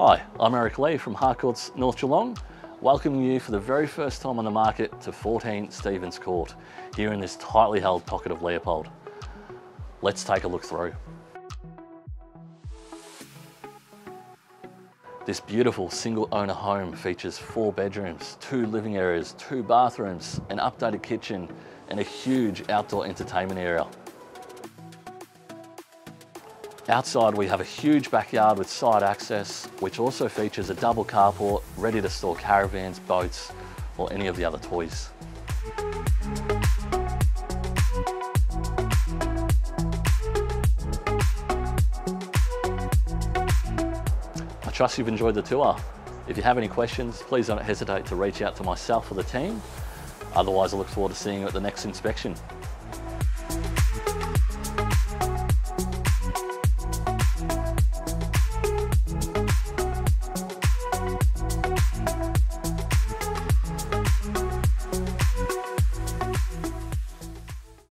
Hi, I'm Eric Lee from Harcourts North Geelong, welcoming you for the very first time on the market to 14 Stevens Court, here in this tightly held pocket of Leopold. Let's take a look through. This beautiful single owner home features four bedrooms, two living areas, two bathrooms, an updated kitchen, and a huge outdoor entertainment area. Outside we have a huge backyard with side access, which also features a double carport ready to store caravans, boats, or any of the other toys. I trust you've enjoyed the tour. If you have any questions, please don't hesitate to reach out to myself or the team. Otherwise, I look forward to seeing you at the next inspection.